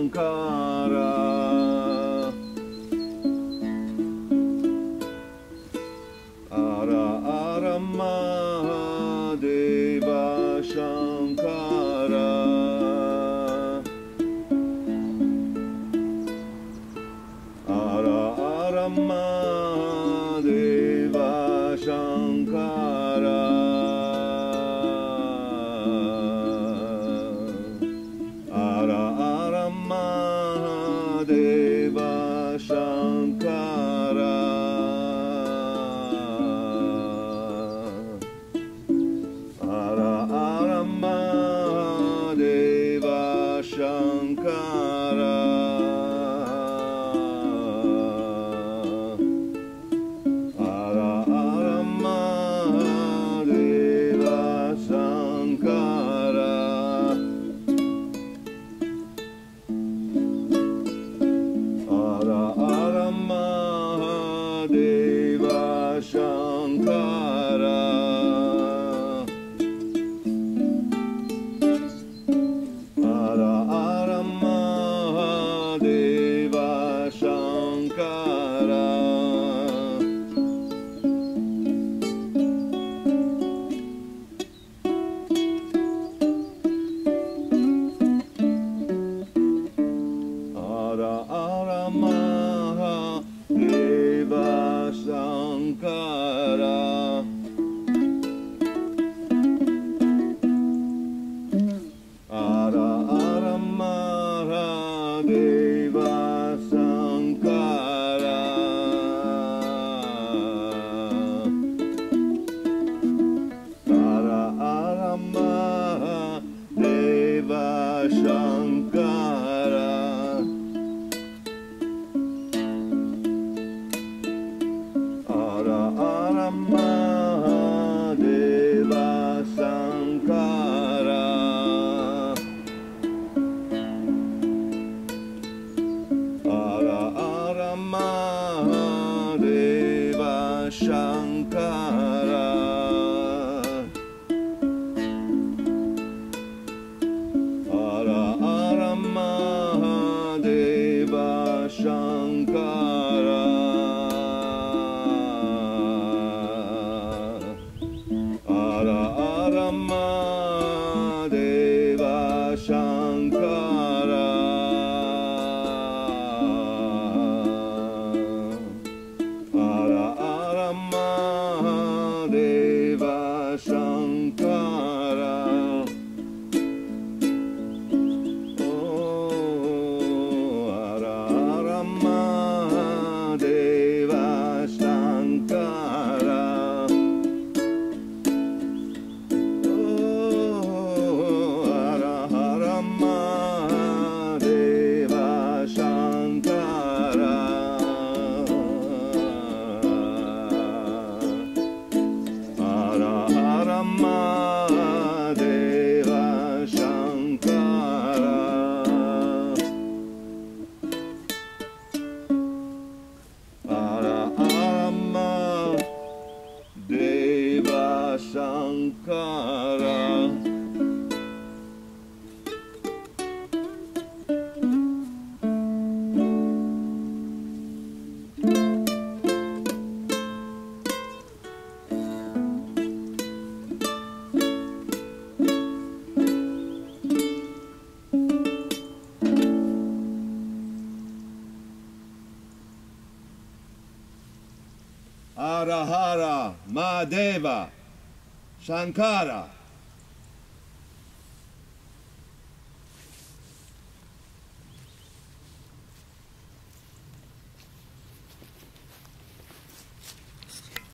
Sankara Ara Ara Mahadeva Shankara. Ara Ara Mahadeva Shankara. Namaha Shankara Sankara Hara Hara Madeva. Shankara